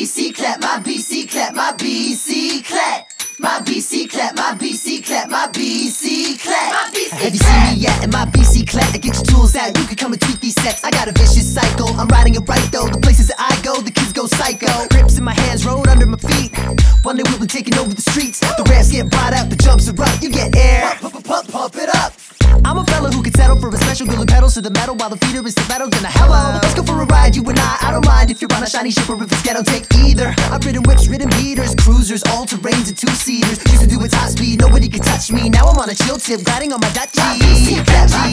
bicyclette, my bicyclette, my bicyclette. My bicyclette, my bicyclette, my bicyclette. My BC Have you seen me yet in my bicyclette? Get your tools out, you can come and tweak these sets. I got a vicious cycle, I'm riding it right though. The places that I go, the kids go psycho. Grips in my hands, road under my feet. One day we'll be taking over the streets. The raps get brought out, the jumps are up, you get air. Pump, pump, pump, pump it up. I'm a fella who can settle for a special gluing pedals to the metal while the feeder is stiletto. Then a hello. Let's go for a ride, you and I. I don't mind shiny ship or if it's ghetto, take either. I've ridden whips, ridden beaters, cruisers, all terrains, and two seaters. Used to do it top speed, nobody could touch me. Now I'm on a chill tip, riding on my Dutchie.